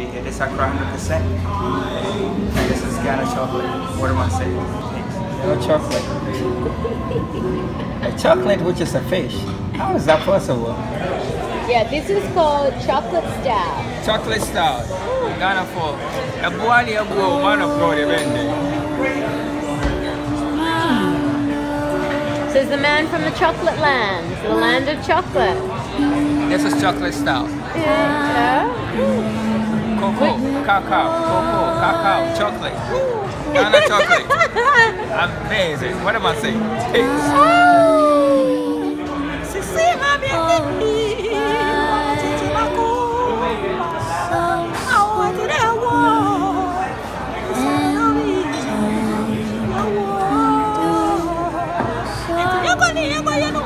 be here. This is Accra 100%. And this is Ghana chocolate. What am I saying? No chocolate. a chocolate which is a fish. How is that possible? Yeah, this is called chocolate style. Chocolate stout. Ghana for a boy, a boy, one of God, ah. Says the man from the chocolate land, the land of chocolate. This is chocolate style. Yeah. Cocoa, cacao, cocoa, cacao, chocolate. Ghana chocolate. Amazing. What am I saying? I am